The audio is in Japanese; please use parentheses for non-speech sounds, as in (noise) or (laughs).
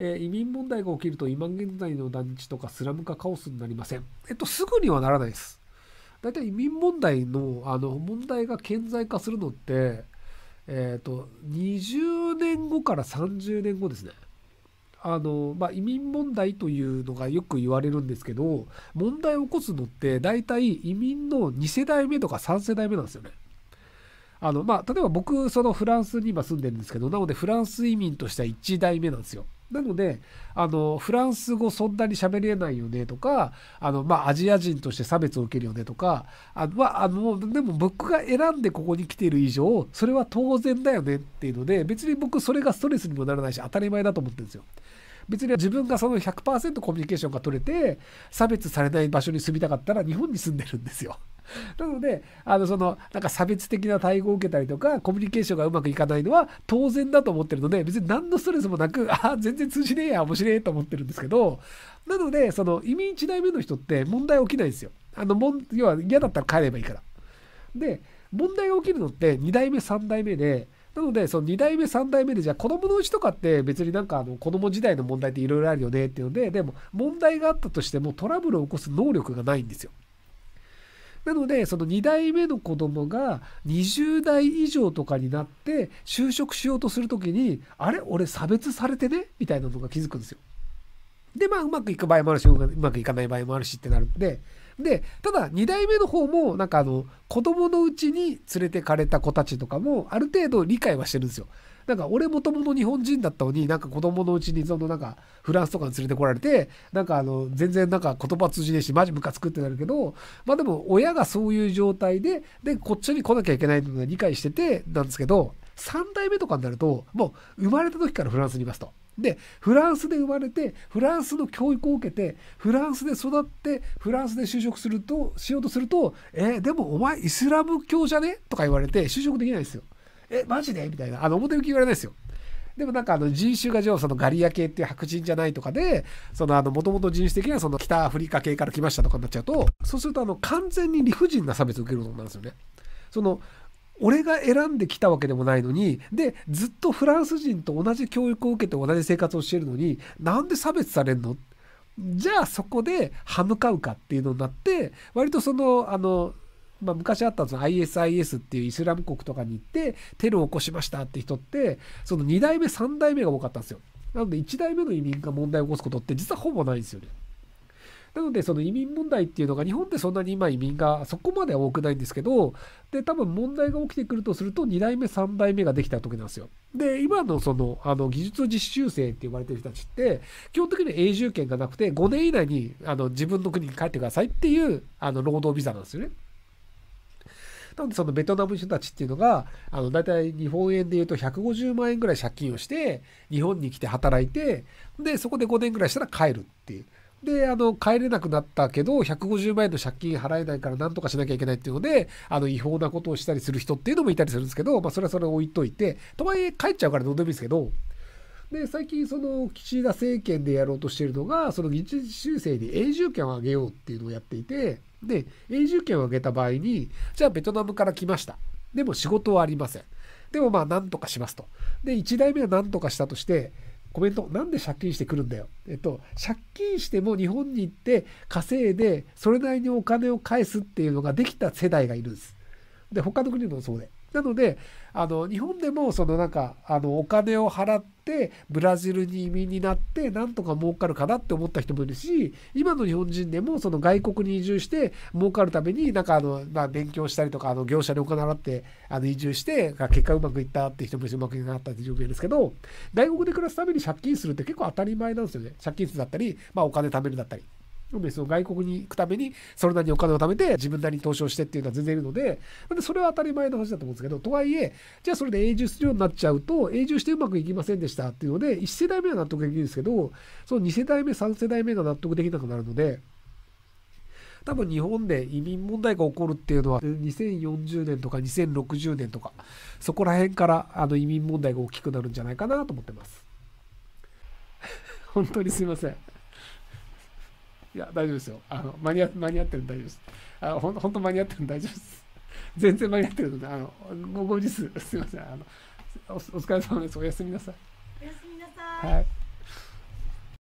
えー移民問題が起きると今現在の団地とかスラム化カオスになりません。えっと、すぐにはならないです。大体移民問題のあの問題が顕在化するのって、えっと、20年後から30年後ですね。あのまあ、移民問題というのがよく言われるんですけど問題を起こすのって大体移民の2世代目とか3世代目なんですよね。あのまあ、例えば僕そのフランスに今住んでるんですけどなのでフランス移民としては1代目なんですよ。なのであのフランス語そんなに喋れないよねとかあの、まあ、アジア人として差別を受けるよねとかあ、まあ、あのでも僕が選んでここに来ている以上それは当然だよねっていうので別に僕それがストレスにもならないし当たり前だと思ってるんですよ。別に自分がその100%コミュニケーションが取れて差別されない場所に住みたかったら日本に住んでるんですよ。(laughs) なのであのそのなんか差別的な対応を受けたりとかコミュニケーションがうまくいかないのは当然だと思ってるので別に何のストレスもなく (laughs) ああ全然通じねえや面白いと思ってるんですけどなのでその移民1代目の人って問題起きないんですよ。あのもん要は嫌だったら帰ればいいから。で問題が起きるのって2代目3代目でなのでその2代目3代目でじゃあ子供のうちとかって別になんかあの子供時代の問題っていろいろあるよねっていうのででも問題があったとしてもトラブルを起こす能力がないんですよ。なのでその2代目の子供が20代以上とかになって就職しようとする時にあれ？俺差別されてね？みたいなのが気づくんですよ。でまあうまくいく場合もあるしうまくいかない場合もあるしってなるんででただ2代目の方もなんかあの子供のうちに連れてかれた子たちとかもある程度理解はしてるんですよ。なんか俺もともと日本人だったのになんか子供のうちにそのなんかフランスとかに連れてこられてなんかあの全然なんか言葉通じねえしマジムカつくってなるけどまあでも親がそういう状態ででこっちに来なきゃいけないのが理解しててなんですけど3代目とかになるともう生まれた時からフランスにいますと。でフランスで生まれてフランスの教育を受けてフランスで育ってフランスで就職するとしようとすると「えでもお前イスラム教じゃね?」とか言われて就職できないんですよ。えマジで？みたいなあの表向き言われないですよ。でもなんかあの人種が上そのガリア系っていう白人じゃないとかでそのあの元々人種的にはその北アフリカ系から来ましたとかになっちゃうとそうするとあの完全に理不尽な差別を受けることなんですよね。その俺が選んできたわけでもないのにでずっとフランス人と同じ教育を受けて同じ生活をしているのになんで差別されんの？じゃあそこで歯向かうかっていうのになって割とそのあの、まあ、昔あったその ISIS っていうイスラム国とかに行ってテロを起こしましたって人ってその2代目3代目が多かったんですよ。なので1代目の移民が問題を起こすことって実はほぼないんですよね。なのでその移民問題っていうのが日本でそんなに今移民がそこまでは多くないんですけどで多分問題が起きてくるとすると2代目3代目ができた時なんですよ。で今のそのあの技術実習生って呼ばれてる人たちって基本的に永住権がなくて5年以内にあの自分の国に帰ってくださいっていうあの労働ビザなんですよね。なのでそのベトナム人たちっていうのがあの大体日本円で言うと150万円ぐらい借金をして日本に来て働いてでそこで5年ぐらいしたら帰るっていう。であの帰れなくなったけど150万円の借金払えないから何とかしなきゃいけないっていうのであの違法なことをしたりする人っていうのもいたりするんですけど、まあ、それはそれを置いといてとはいえ帰っちゃうからどうでもいいですけどで最近その岸田政権でやろうとしているのがその技術修正に永住権を上げようっていうのをやっていてで永住権を上げた場合にじゃあベトナムから来ましたでも仕事はありませんでもまあなんとかしますとで1代目はなんとかしたとしてコメント、なんで借金してくるんだよ。えっと、借金しても日本に行って稼いで、それなりにお金を返すっていうのができた世代がいるんです。で、他の国もそうで。なので、あの、日本でも、そのなんか、あの、お金を払って、ブラジルに移民になって、なんとか儲かるかなって思った人もいるし、今の日本人でも、その外国に移住して、儲かるために、なんかあの、まあ、勉強したりとか、あの、業者にお金払って、あの、移住して、結果うまくいったって人もいるし、うまくいかなかったって人もいるんですけど、外国で暮らすために借金するって結構当たり前なんですよね。借金するだったり、まあ、お金貯めるだったり。でその外国に行くためにそれなりにお金を貯めて自分なりに投資をしてっていうのは全然いるのでなんでそれは当たり前の話だと思うんですけどとはいえじゃあそれで永住するようになっちゃうと永住してうまくいきませんでしたっていうので1世代目は納得できるんですけどその2世代目3世代目が納得できなくなるので多分日本で移民問題が起こるっていうのは2040年とか2060年とかそこら辺からあの移民問題が大きくなるんじゃないかなと思ってます。(laughs) 本当にすいません。いや、大丈夫ですよ。あの間に合間に合ってるんで大丈夫です。あほん本当間に合ってるんで大丈夫です。全然間に合ってるので、あのご後日、すいません。あのおお疲れ様です。おやすみなさい。おやすみなさい。はい。